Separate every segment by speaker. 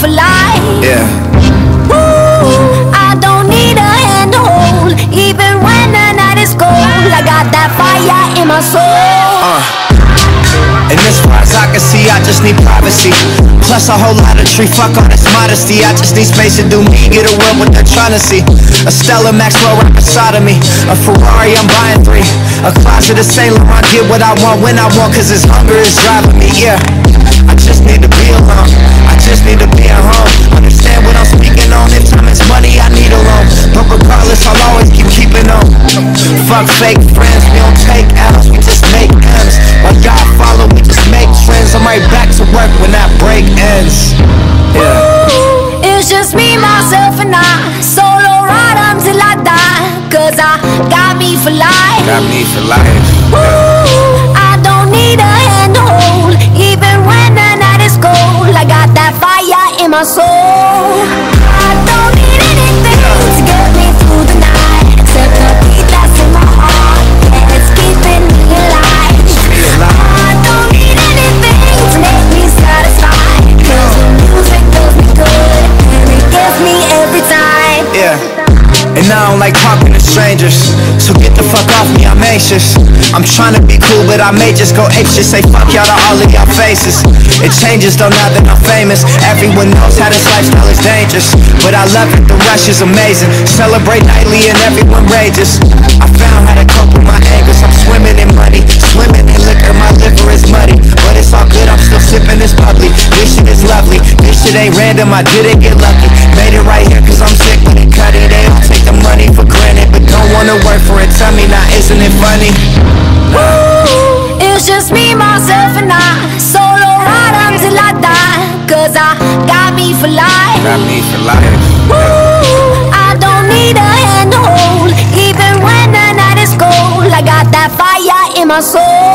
Speaker 1: for life.
Speaker 2: Yeah.
Speaker 1: Ooh, I don't need a hand to hold, even when the night is cold. I got that fire in my soul.
Speaker 2: Uh. And as far as I can see, I just need privacy. Plus a whole lot of tree, fuck all this modesty. I just need space to do me, get away what they're trying to see. A Stella Maxwell right beside of me. A Ferrari, I'm buying three. A closet of Saint Laurent, get what I want when I want, cause this hunger is driving me, yeah. I just need to be break ends. Yeah.
Speaker 1: It's just me, myself, and I. Solo ride until I die. Cause I got me for life.
Speaker 2: Got me for life.
Speaker 1: Ooh, I don't need a hand to hold, even when the night is cold. I got that fire in my soul.
Speaker 2: I'm trying to be cool, but I may just go apeshit Say fuck y'all to all of y'all faces. It changes though now that I'm famous. Everyone knows how this lifestyle is dangerous. But I love it, the rush is amazing. Celebrate nightly and everyone rages. I found how to cope with my angers I'm swimming in money, swimming in liquor My liver is muddy, but it's all good I'm still sipping this bubbly. This shit is lovely, this shit ain't random I didn't get lucky, made it right here work for it, tell me now isn't it funny?
Speaker 1: Ooh, it's just me, myself, and I. Solo ride until I die. Cause I got me for life.
Speaker 2: Got me for life
Speaker 1: Ooh, I don't need a hand to hold, even when the night is cold. I got that fire in my soul.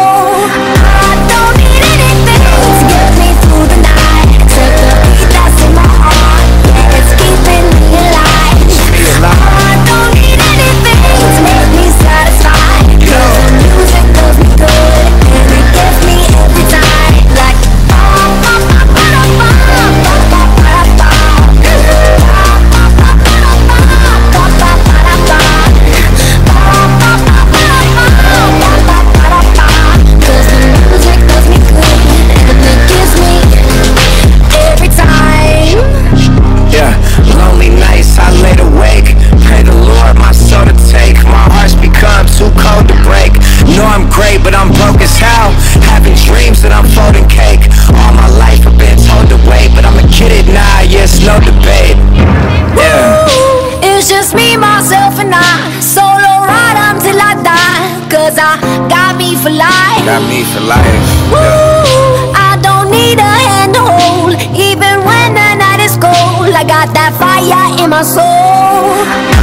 Speaker 1: Got me for life Ooh, I don't need a hand to hold, even when the night is cold. I got that fire in my soul.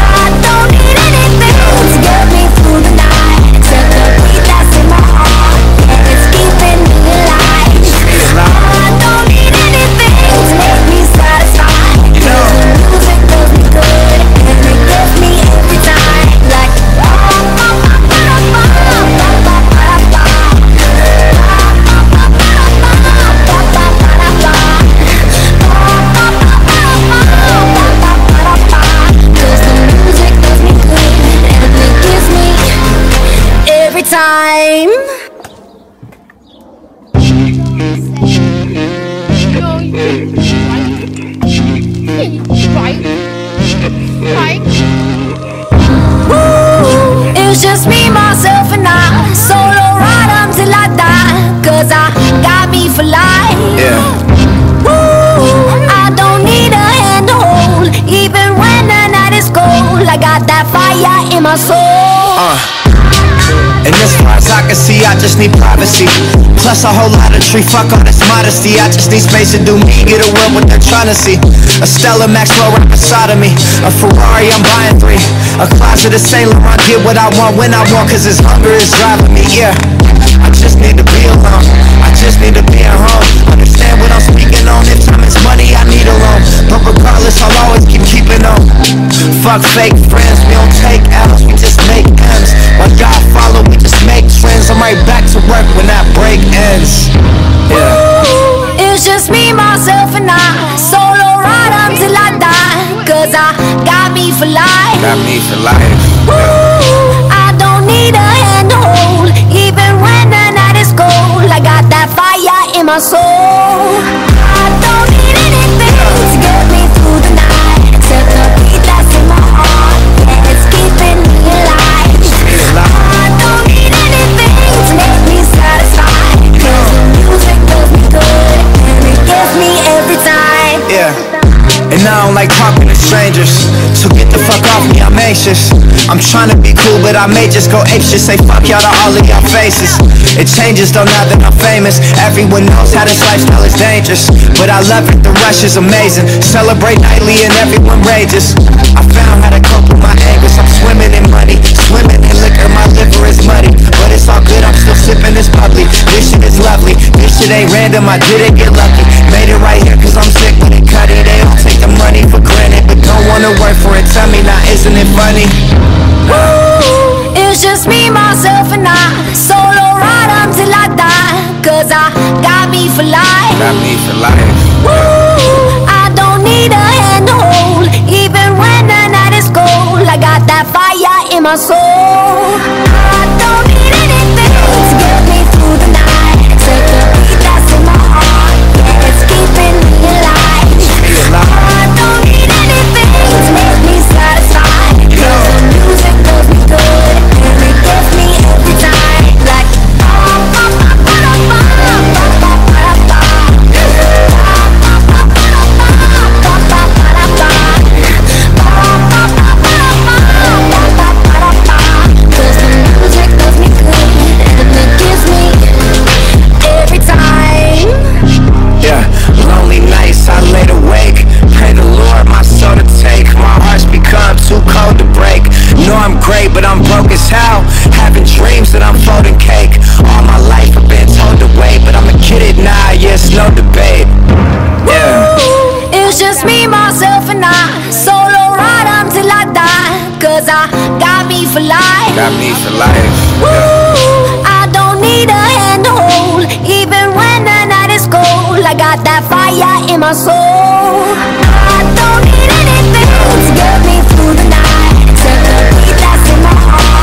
Speaker 1: My soul
Speaker 2: Uh. And as far as I can see, I just need privacy. Plus a whole lot of tree, fuck all this modesty. I just need space to do me, get away what they're trying to see. A Stella Maxwell right beside of me. A Ferrari, I'm buying three. A closet of Saint Laurent, get what I want when I want, cause this hunger is driving me, yeah. I just need to be alone. I just need to be at home. Understand what I'm speaking on. If time is money, I need a loan. But regardless, I'll always keep keeping on. Fuck fake friends, we don't take work when I break ends. Yeah.
Speaker 1: It's just me, myself, and I. Solo ride until I die. Cause I got me for life.
Speaker 2: Got me for life. Yeah.
Speaker 1: Ooh, I don't need a hand to hold. Even when the night is cold, I got that fire in my soul.
Speaker 2: Trying to be cool, but I may just go ape shit. Say fuck y'all to all of y'all faces. It changes though now that I'm famous. Everyone knows how this lifestyle is dangerous. But I love it, the rush is amazing. Celebrate nightly and everyone rages. I found how to cope with my angers I'm swimming in money, swimming in liquor. My liver is muddy, but it's all good. I'm still sipping this bubbly, this shit is lovely. This shit ain't random, I didn't get lucky. Made it right here cause I'm sick with it, cut it. They don't take the money for granted But don't wanna work for it, tell me now isn't it funny?
Speaker 1: Ooh, it's just me, myself, and I. Solo ride until I die. Cause I got me for life.
Speaker 2: Got me for life
Speaker 1: Ooh, I don't need a hand to hold. Even when the night is cold, I got that fire in my soul.
Speaker 2: Got me for life
Speaker 1: Ooh, I don't need a hand to hold. Even when the night is cold, I got that fire in my soul.